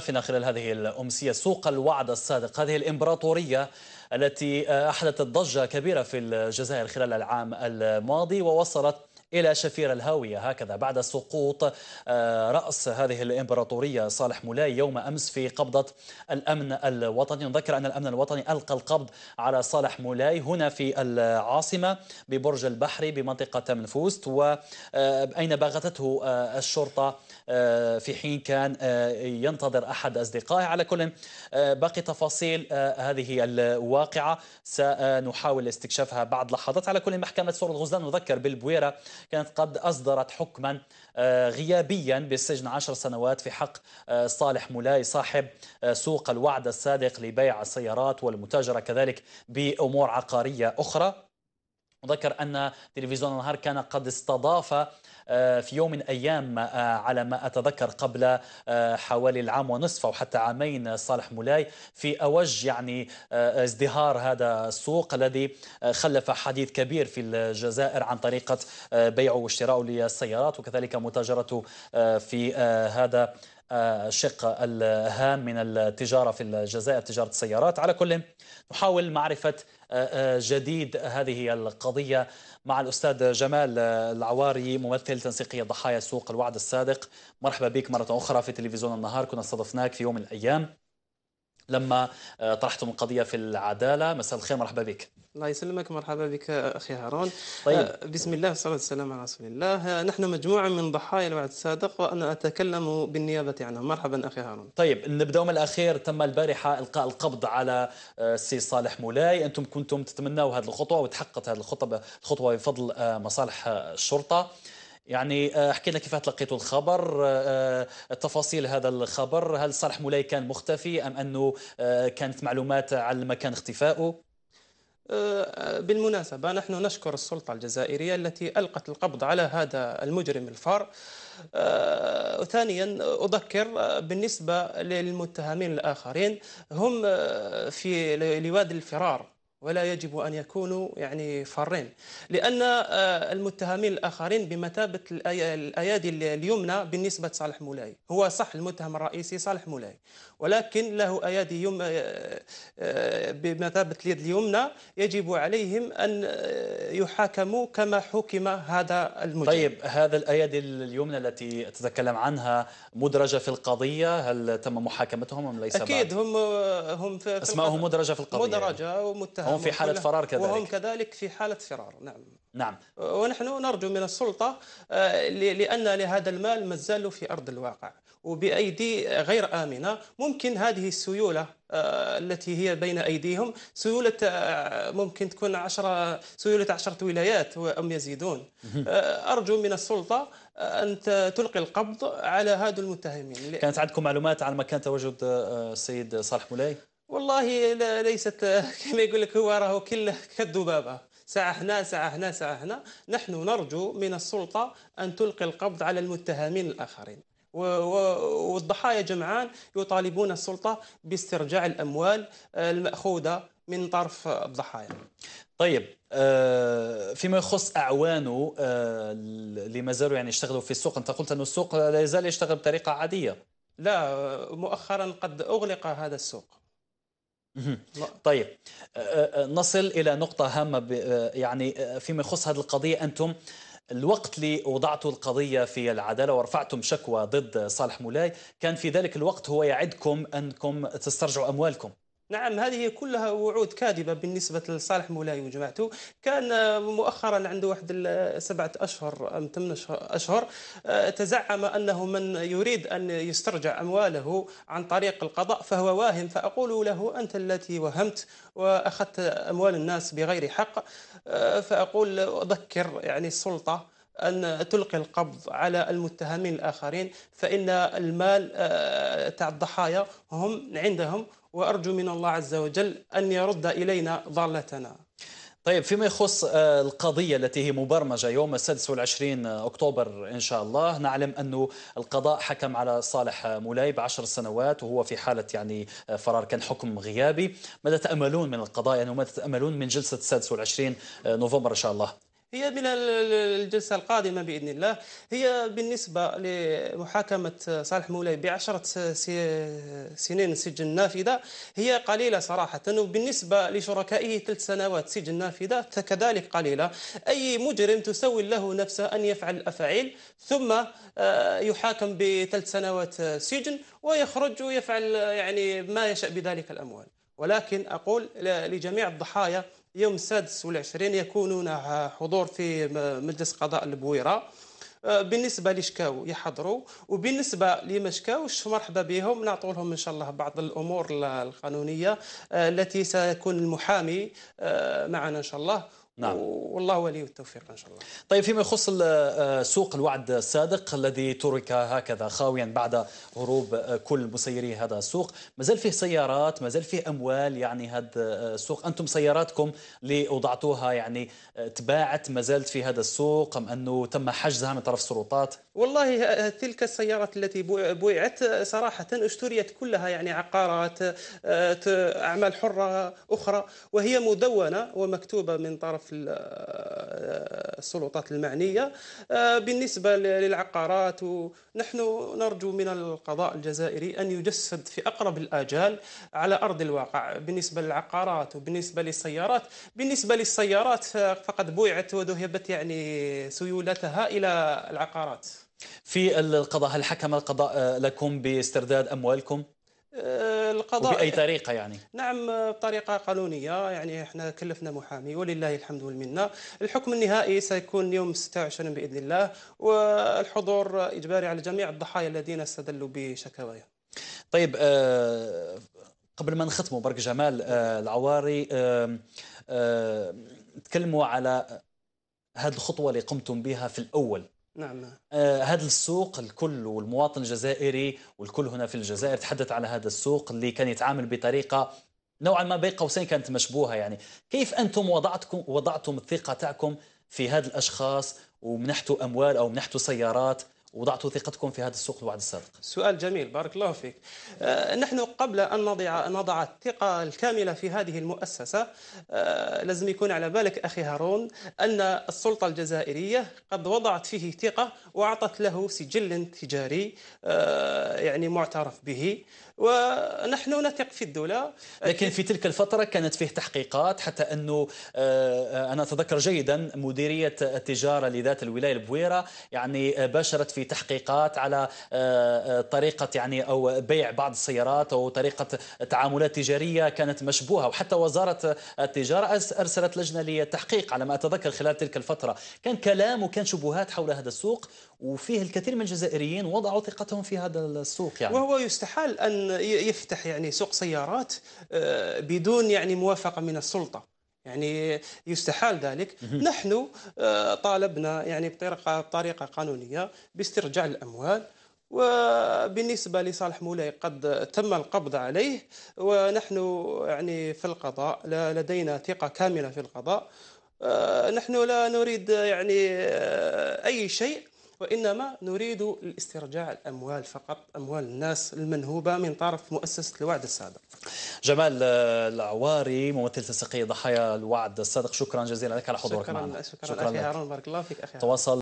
فينا خلال هذه الأمسية سوق الوعد الصادق. هذه الإمبراطورية التي أحدثت ضجة كبيرة في الجزائر خلال العام الماضي ووصلت إلى شفير الهاوية. هكذا بعد سقوط آه، رأس هذه الإمبراطورية صالح مولاي يوم أمس في قبضة الأمن الوطني. نذكر أن الأمن الوطني ألقى القبض على صالح مولاي هنا في العاصمة ببرج البحري بمنطقة منفوست وأين باغتته آه، الشرطة آه، في حين كان ينتظر أحد أصدقائه. على كل باقي تفاصيل هذه الواقعة. سنحاول استكشافها بعد لحظات. على كل محكمة سور الغزلان نذكر بالبويرة كانت قد أصدرت حكما آه، غيابيا بالسجن عشر سنوات في حق آه، صالح مولاي صاحب آه، سوق الوعد الصادق لبيع السيارات والمتاجرة كذلك بأمور عقارية أخرى. أذكر أن تلفزيون النهار كان قد استضاف آه، في يوم من أيام آه، على ما أتذكر قبل آه، حوالي العام ونصف أو حتى عامين صالح مولاي في أوج يعني ازدهار هذا السوق الذي خلف حديث كبير في الجزائر عن طريقة بيعه وشراءه للسيارات وكذلك متاجرته في هذا الشق الهام من التجارة في الجزائر تجارة السيارات. على كل نحاول معرفة جديد هذه القضية مع الأستاذ جمال العواري ممثل تنسيقية ضحايا سوق الوعد الصادق. مرحبا بك مرة أخرى في تلفزيون النهار. كنا استضفناك في يوم من الأيام. لما طرحتم القضية في العدالة. مساء الخير مرحبا بك. الله يسلمك مرحبا بك أخي هارون. طيب. آه، بسم الله والصلاة والسلام على رسول الله. نحن مجموعة من ضحايا الوعد الصادق وأنا أتكلم بالنيابة عنهم. مرحبا أخي هارون. طيب نبدأ من الأخير. تم البارحة إلقاء القبض على آه، السي صالح مولاي. أنتم كنتم تتمنوا هذه الخطوة وتحققت هذه الخطوه الخطوة بفضل آه، مصالح الشرطة. يعني احكي لنا كيف تلقيتوا الخبر تفاصيل هذا الخبر. هل صالح مولاي كان مختفي أم أنه كانت معلومات على مكان اختفائه آه، بالمناسبة نحن نشكر السلطة الجزائرية التي ألقت القبض على هذا المجرم الفار. آه، ثانيا أذكر بالنسبة للمتهمين الآخرين هم آه، في لواد الفرار. ولا يجب أن يكونوا يعني فارين. لأن آه، المتهمين الآخرين بمثابة الأيادي اليمنى بالنسبة صالح مولاي. هو صح المتهم الرئيسي صالح مولاي. ولكن له أيادي يم... آه، آه، بمثابة اليد اليمنى يجب عليهم أن يحاكموا كما حكم هذا المجرم طيب هذا الأيادي اليمنى التي تتكلم عنها مدرجة في القضية هل تم محاكمتهم أم ليس أكيد بعد؟ هم هم في أسمائهم مدرجة في القضية. مدرجة ومتهم هم في حالة فرار كذلك. وهم كذلك في حالة فرار نعم. نعم. ونحن نرجو من السلطة آه، لأن لهذا المال ما زال في أرض الواقع وبأيدي غير آمنة. ممكن هذه السيولة آه، التي هي بين أيديهم سيولة آه، ممكن تكون عشرة سيولة عشرة ولايات أم يزيدون. أرجو من السلطة أن تلقي القبض على هذا المتهمين. كانت عندكم معلومات عن مكان تواجد السيد صالح مولاي؟ والله ليست كما يقول لك هو راهو كله كالذبابة. ساعة هنا ساعة هنا ساعة هنا. نحن نرجو من السلطة أن تلقي القبض على المتهمين الآخرين. والضحايا جمعان يطالبون السلطة باسترجاع الأموال المأخوذة من طرف الضحايا. طيب آه، فيما يخص اعوانه آه، اللي ما زالوا يعني يشتغلوا في السوق. أنت قلت انه السوق لا يزال يشتغل بطريقة عادية. لا مؤخرا قد أغلق هذا السوق. طيب. أه، أه، أه، نصل إلى نقطة هامة يعني فيما يخص هذه القضية. أنتم الوقت اللي وضعتوا القضية في العدالة ورفعتم شكوى ضد صالح مولاي كان في ذلك الوقت هو يعدكم أنكم تسترجعوا أموالكم. نعم هذه كلها وعود كاذبة بالنسبة لصالح مولاي وجماعته. كان مؤخرا عنده واحد سبعة أشهر أم ثمان أشهر آه، تزعم أنه من يريد أن يسترجع أمواله عن طريق القضاء فهو واهم فأقول له أنت التي وهمت وأخذت أموال الناس بغير حق. آه، فأقول أذكر يعني السلطة أن تلقي القبض على المتهمين الآخرين فإن المال آه، تاع الضحايا هم عندهم وأرجو من الله عز وجل أن يرد إلينا ضالتنا. طيب فيما يخص آه، القضية التي هي مبرمجة يوم السادس والعشرين أكتوبر إن شاء الله نعلم أنه القضاء حكم على صالح مولاي بعشر سنوات وهو في حالة يعني آه، فرار كان حكم غيابي. ماذا تأملون من القضاء؟ يعني وماذا تأملون من جلسة السادس والعشرين نوفمبر إن شاء الله؟ هي من الجلسة القادمة بإذن الله. هي بالنسبة لمحاكمة صالح مولاي بعشرة سنين سجن نافذة هي قليلة صراحة. وبالنسبة لشركائه ثلاث سنوات سجن نافذة كذلك قليلة. أي مجرم تسوي له نفسه أن يفعل الأفعال ثم آه، يحاكم بثلاث سنوات سجن ويخرج ويفعل يعني ما يشاء بذلك الأموال. ولكن أقول لجميع الضحايا يوم السادس والعشرين يكونون حضور في مجلس قضاء البويرة. آه، بالنسبة لشكاو يحضروا وبالنسبة لمشكاوش مرحبا بهم. نعطوا لهم إن شاء الله بعض الأمور القانونية آه، التي سيكون المحامي آه، معنا إن شاء الله. نعم. والله ولي التوفيق إن شاء الله. طيب فيما يخص آه، سوق الوعد الصادق الذي ترك هكذا خاويا بعد هروب آه، كل مسيري هذا السوق، ما زال فيه سيارات، ما زال فيه أموال يعني هذا آه، السوق، أنتم سياراتكم اللي وضعتوها يعني تباعت ما زالت في هذا السوق أم أنه تم حجزها من طرف السلطات؟ والله تلك السيارات التي بويعت صراحة أشتريت كلها يعني عقارات أعمال حرة أخرى وهي مدونة ومكتوبة من طرف السلطات المعنية. آه، بالنسبة للعقارات نحن نرجو من القضاء الجزائري أن يجسد في أقرب الآجال على أرض الواقع. بالنسبة للعقارات وبالنسبة للسيارات بالنسبة للسيارات فقد بوعت وذهبت يعني سيولتها إلى العقارات. في القضاء هل حكم القضاء لكم باسترداد أموالكم؟ القضاء وبأي طريقة يعني؟ نعم بطريقة قانونية. يعني إحنا كلفنا محامي ولله الحمد والمنة. الحكم النهائي سيكون يوم 26 بإذن الله والحضور إجباري على جميع الضحايا الذين استدلوا بشكاواهم طيب آه قبل ما نختموا برك جمال آه العواري آه آه تكلموا على هذه الخطوة اللي قمتم بها في الأول. نعم. آه هذا السوق الكل والمواطن الجزائري والكل هنا في الجزائر تحدث على هذا السوق اللي كان يتعامل بطريقة نوعا ما بين قوسين كانت مشبوهة يعني. كيف أنتم وضعتكم وضعتم الثقة تاعكم في هذا الأشخاص ومنحتوا أموال أو منحتوا سيارات وضعتوا ثقتكم في هذا السوق الوعد السابق. سؤال جميل بارك الله فيك. آه نحن قبل أن نضع, نضع الثقة الكاملة في هذه المؤسسة آه لازم يكون على بالك أخي هارون أن السلطة الجزائرية قد وضعت فيه ثقة وأعطت له سجل تجاري آه يعني معترف به. ونحن نثق في الدولة. لكن في تلك الفترة كانت فيه تحقيقات حتى أنه أنا أتذكر جيدا مديرية التجارة لذات الولاية البويرة يعني باشرت في تحقيقات على آه، آه، طريقة يعني أو بيع بعض السيارات أو طريقة تعاملات تجارية كانت مشبوهة. وحتى وزارة التجارة أرسلت لجنة للتحقيق على ما أتذكر خلال تلك الفترة. كان كلام وكان شبهات حول هذا السوق وفيه الكثير من الجزائريين وضعوا ثقتهم في هذا السوق يعني. وهو يستحال أن يفتح يعني سوق سيارات آه، بدون يعني موافقة من السلطة. يعني يستحال ذلك. نحن آه، طالبنا يعني بطريقة طريقة قانونية باسترجاع الأموال وبالنسبة لصالح مولاي قد تم القبض عليه ونحن يعني في القضاء لدينا ثقة كاملة في القضاء. آه، نحن لا نريد يعني أي شيء. وإنما نريد الاسترجاع الأموال فقط أموال الناس المنهوبة من طرف مؤسسة الوعد الصادق. جمال العواري ممثل تنسيقية ضحايا الوعد الصادق شكرا جزيلا لك على حضورك شكرا معنا. شكرا, شكرا أخي هارون بارك الله فيك أخي تواصل.